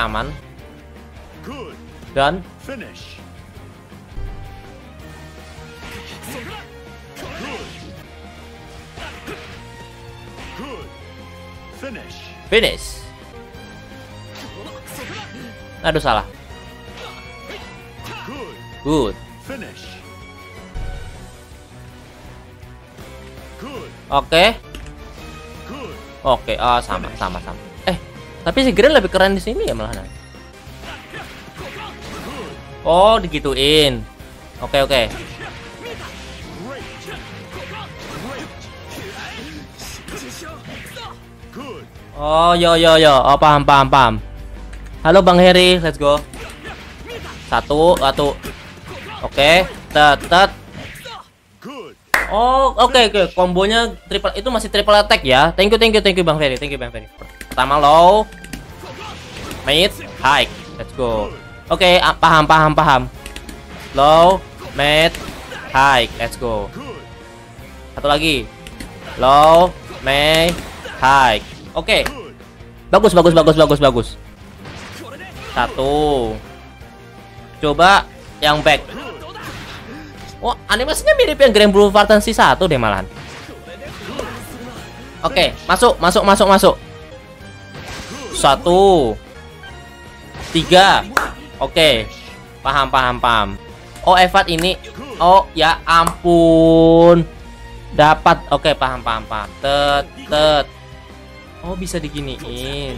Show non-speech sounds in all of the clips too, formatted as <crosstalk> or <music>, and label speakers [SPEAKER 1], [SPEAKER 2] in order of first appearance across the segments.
[SPEAKER 1] Aman. Dan
[SPEAKER 2] Finish. Finish.
[SPEAKER 1] Aduh salah.
[SPEAKER 2] Good.
[SPEAKER 1] Good.
[SPEAKER 2] Finish. Good.
[SPEAKER 1] Oke.
[SPEAKER 2] Good.
[SPEAKER 1] Oke, oh sama sama sama. Tapi si Green lebih keren di sini ya malahan. Oh, digituin. Oke, oke. Oh, yo yo yo. Oh, paham paham paham. Halo Bang Heri, let's go. Satu, satu. Oke, tet tet. Oh, oke oke. Kombonya triple itu masih triple attack ya. Thank you thank you thank you Bang Ferry. Thank you Bang Ferry. Pertama low. Mid, high. Let's go. Oke, ah, paham paham paham. Low, mid, high. Let's go. Satu lagi. Low, mid, high. Oke.
[SPEAKER 2] Good.
[SPEAKER 1] Bagus bagus bagus bagus bagus. Satu. Coba yang back. Oh, animasinya mirip yang Grand Blue Fantasy 1 deh malahan. Oke, masuk, masuk, masuk, masuk. Satu. Tiga. Oke. Paham, paham, paham. Oh, Evat ini. Oh, ya ampun. Dapat. Oke, paham, paham, paham. Tet, tet. Oh, bisa diginiin.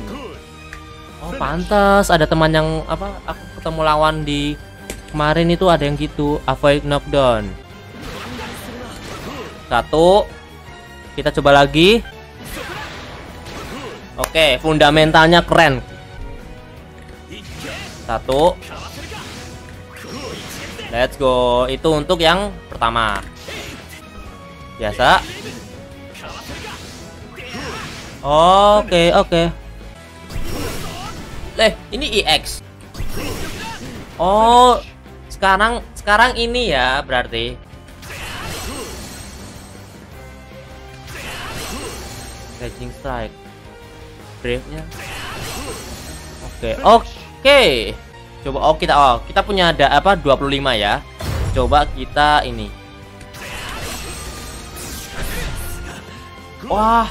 [SPEAKER 1] Oh, pantas ada teman yang apa? Aku ketemu lawan di kemarin itu ada yang gitu, avoid knockdown. Satu. Kita coba lagi. Oke, fundamentalnya keren. Satu. Let's go. Itu untuk yang pertama. Biasa. Oke, oke. Eh, ini EX. Oh, sekarang sekarang ini ya berarti. Raging strike. Brave-nya. Oke, oke. Coba oh kita oh, kita punya ada apa 25 ya. Coba kita ini. Wah.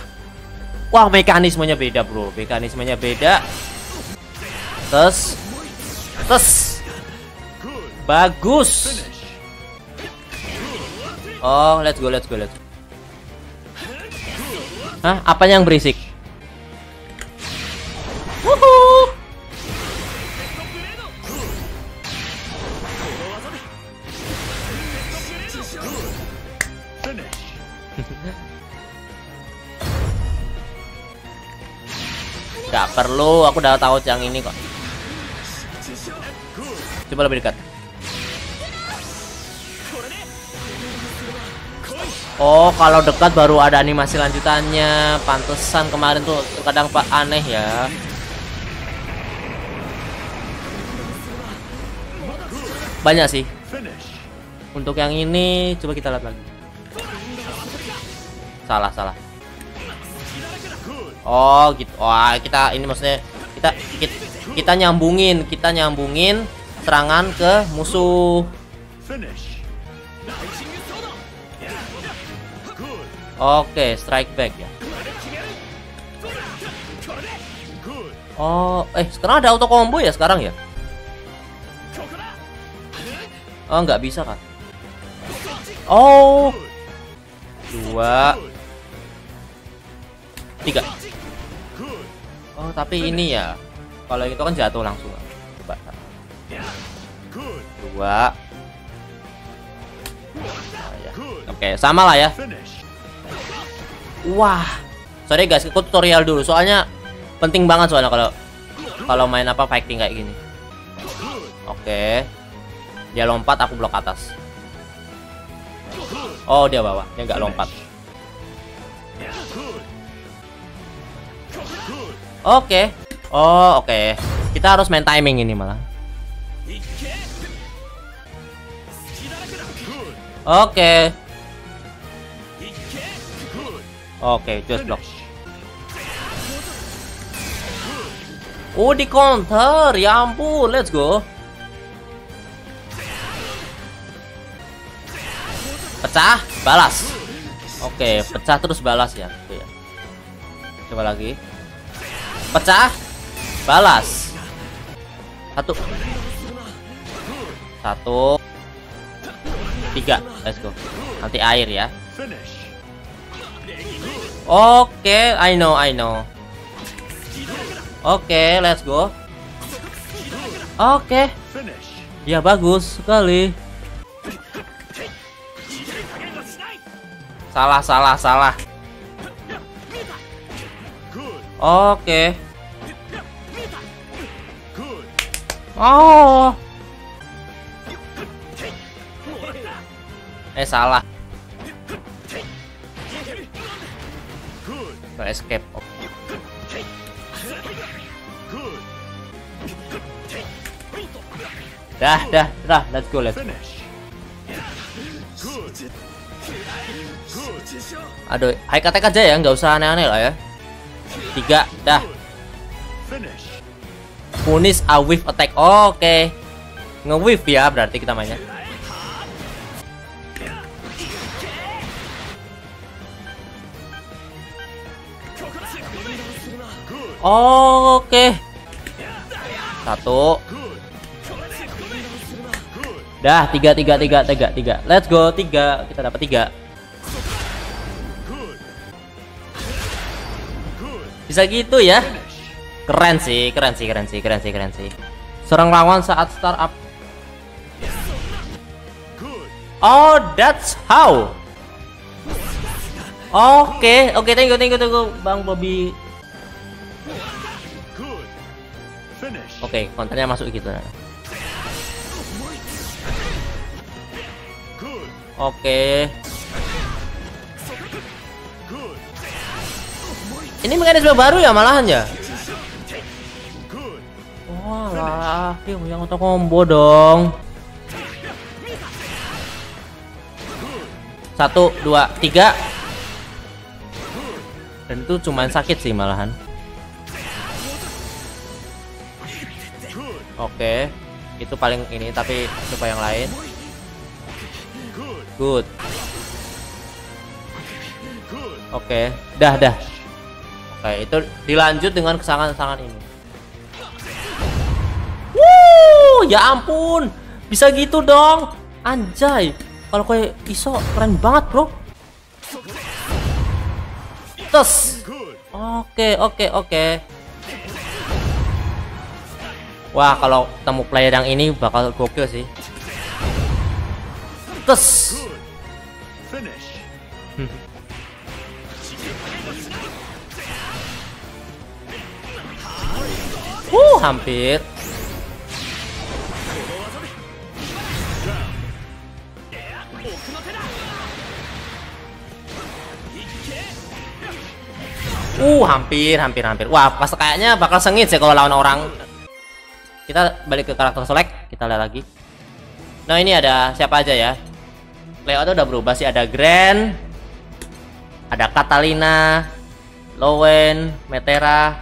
[SPEAKER 1] Wah, mekanismenya beda, Bro. Mekanismenya beda. Tes. Tes. Bagus. Oh, let's go, let's go, let's go. Hah? Apa yang berisik? Wuhu. Gak perlu, aku udah tahu yang ini kok. Coba lebih dekat. Oh, kalau dekat baru ada animasi lanjutannya. Pantesan kemarin tuh kadang pak aneh ya. Banyak sih. Untuk yang ini coba kita lihat lagi. Salah, salah. Oh, gitu. Wah, kita ini maksudnya kita kita, kita nyambungin, kita nyambungin serangan ke musuh. Oke, strike back ya. Oh, eh sekarang ada auto combo ya sekarang ya? Oh, nggak bisa kan? Oh, dua, tiga. Oh, tapi ini ya. Kalau itu kan jatuh langsung. Coba. Dua. Nah, ya. Oke, sama lah ya. Wah. Sorry guys, aku tutorial dulu. Soalnya penting banget soalnya kalau kalau main apa fighting kayak gini. Oke. Dia lompat, aku blok atas. Oh, dia bawah. Dia nggak lompat. Oke. Oh, oke. Kita harus main timing ini malah. Oke.
[SPEAKER 2] Good.
[SPEAKER 1] Oke, just block. Oh di counter, ya ampun, let's go. Pecah, balas. Oke, pecah terus balas ya. Ya. Coba lagi. Pecah, balas. Satu, satu, tiga, let's go. Nanti air ya.
[SPEAKER 2] Finish.
[SPEAKER 1] Oke, I know, I know. Oke, let's go. Oke,
[SPEAKER 2] Finish.
[SPEAKER 1] ya bagus sekali. Salah, salah, salah. Oke.
[SPEAKER 2] Good.
[SPEAKER 1] Oh. Eh salah. Ke escape. Oke.
[SPEAKER 2] Good.
[SPEAKER 1] Dah, dah, dah. Let's go, let's. go. Aduh, high attack aja ya, nggak usah aneh-aneh lah ya. Tiga, dah. Punish a whiff attack. Oke. Nge-whiff ya berarti kita mainnya.
[SPEAKER 2] Good.
[SPEAKER 1] Oke. Satu.
[SPEAKER 2] Good. Good.
[SPEAKER 1] Dah, tiga, tiga, tiga, tiga, tiga. Let's go, tiga. Kita dapat tiga. Bisa gitu ya. Keren sih, keren sih, keren sih, keren sih, keren sih. Serang lawan saat startup. Oh, that's how. Oke, oke, thank you, thank you, thank you, Bang Bobby. Oke, kontennya masuk gitu. Oke.
[SPEAKER 2] Good.
[SPEAKER 1] Ini mekanisme baru ya malahan ya? Wah, yang yang auto combo dong. Satu, dua, tiga. Dan itu cuman sakit sih malahan. Oke, itu paling ini tapi coba yang lain.
[SPEAKER 2] Good.
[SPEAKER 1] Oke, dah dah. Oke, itu dilanjut dengan kesangan-kesangan ini. Wuh, ya ampun. Bisa gitu dong. Anjay. Kalau kayak iso keren banget, Bro. Tes. Oke, oke, oke. Wah, kalau temu player yang ini bakal gokil sih. Tes. Uh, hampir. Uh, hampir, hampir, hampir. Wah, pas kayaknya bakal sengit sih kalau lawan orang. Kita balik ke karakter select, kita lihat lagi. Nah, ini ada siapa aja ya? Layoutnya udah berubah sih. Ada Grand, ada Catalina, Lowen, Metera,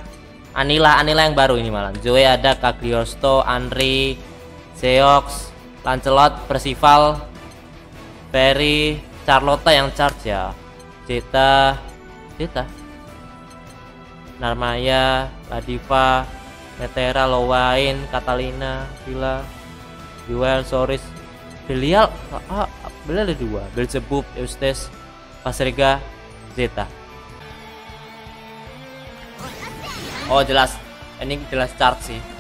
[SPEAKER 1] Anila, Anila yang baru ini malah. Zoe ada Cagliostro, Andri, Zeox, Lancelot, Percival, Ferry, Charlotta yang charge ya. Zeta, Zeta, Narmaya, Ladiva, Metera, Lowain, Catalina, Villa, Duel, Soris, Belial, ah, ah, Belial ada dua, Belzebub, Eustace, Pasrega, Zeta. Oh jelas, ini jelas chart sih.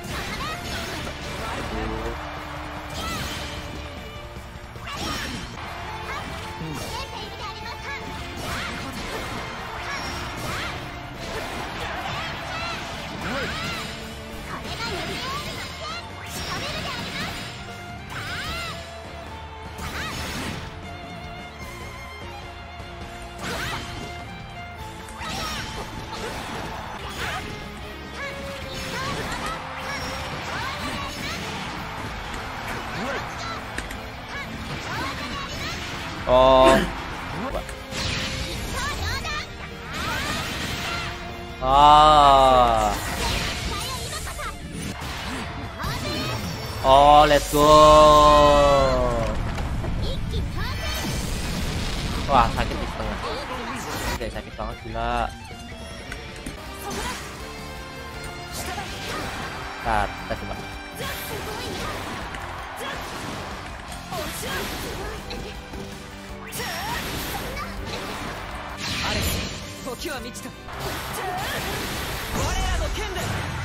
[SPEAKER 1] Oh. Oh. Oh, let's go. Wah, sakit di setengah. Oke, sakit banget gila. Bentar, kita coba.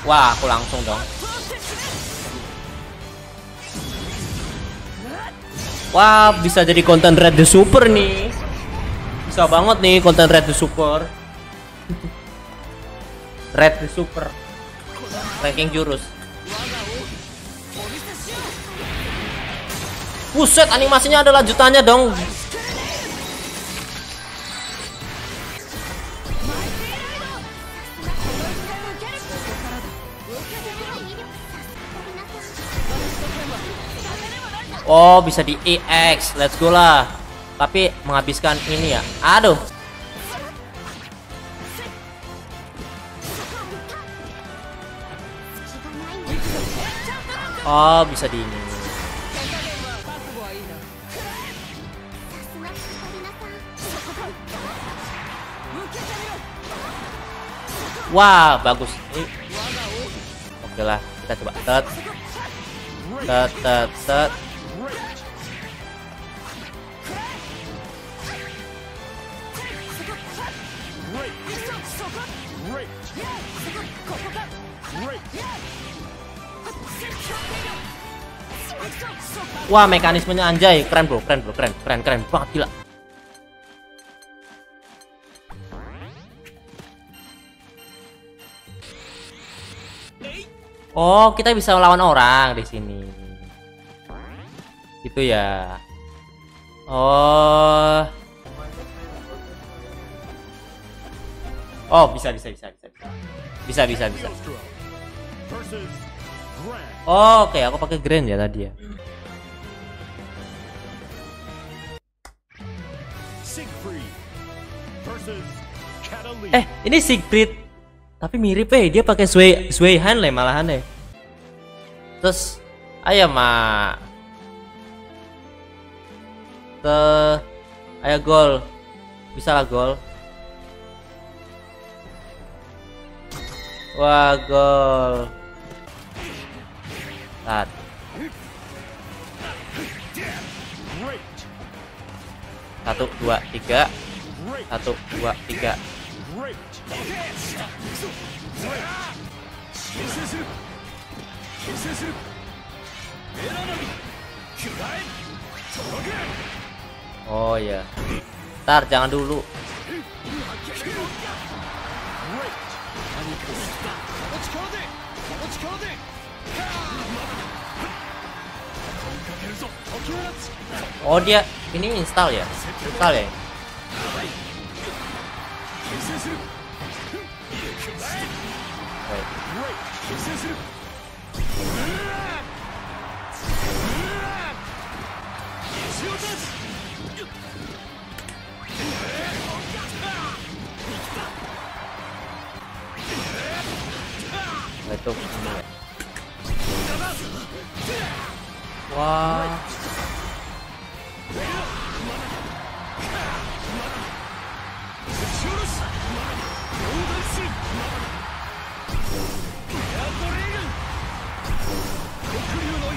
[SPEAKER 1] Wah, aku langsung dong. Wah, bisa jadi konten Red the Super nih. Bisa banget nih konten Red the Super. <laughs> Red the Super. Ranking jurus. Buset, animasinya ada lanjutannya dong. Oh, bisa di EX. Let's go lah. Tapi menghabiskan ini ya. Aduh. Oh, bisa di ini. Wah, bagus. Ini. Oke lah, kita coba. Tet, tet, tet, tet. Wah, mekanismenya anjay, keren bro, keren bro, keren, keren, keren. Banget gila. Oh, kita bisa melawan orang di sini. Gitu ya. Oh. Oh, bisa bisa bisa bisa. Bisa bisa bisa. Oh, oke, aku pakai grand ya tadi ya. Eh, ini Siegfried. Tapi mirip eh, dia pakai Sway Sway hand lah malahan deh. Terus ayo mak. Te ayo gol. Bisa lah gol. Wah, gol. Tat. Satu, dua, tiga. Satu, dua, tiga. Oh ya. Ntar jangan dulu. Oh dia ini install ya? Install ya? Itu. Wah.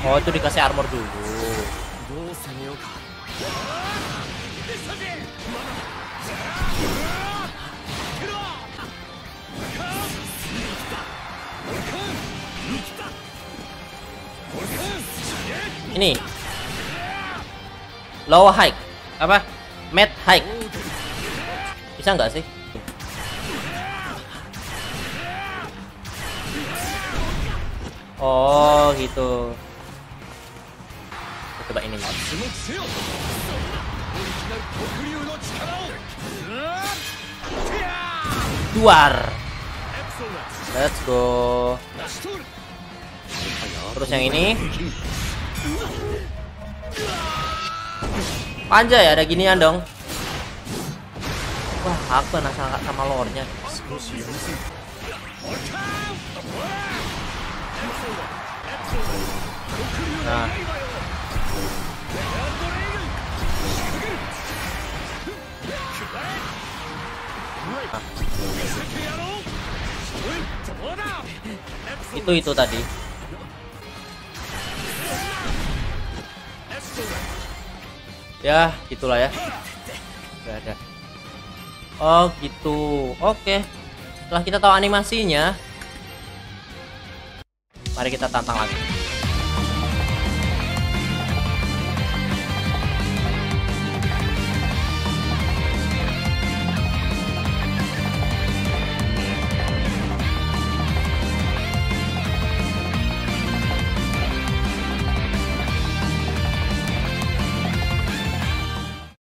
[SPEAKER 1] Oh itu dikasih armor dulu. Ini low high apa? Mid high. Bisa nggak sih? Oh gitu. Kita Coba ini. Duar. Let's go. Terus yang ini. Panja ya ada ginian dong. Wah, aku penasaran sama lore-nya. Nah. Itu itu tadi. Ya, gitulah ya. Udah ada. Oh, gitu. Oke. Setelah kita tahu animasinya, mari kita tantang lagi.